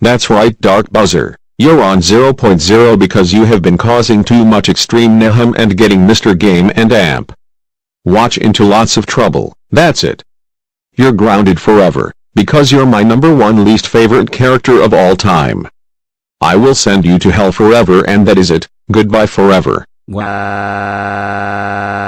That's right Dark Buzzer, you're on 0.0 because you have been causing too much extreme Nehem and getting Mr. Game and Amp. Watch into lots of trouble, that's it. You're grounded forever, because you're my number one least favorite character of all time. I will send you to hell forever and that is it, goodbye forever. Wow.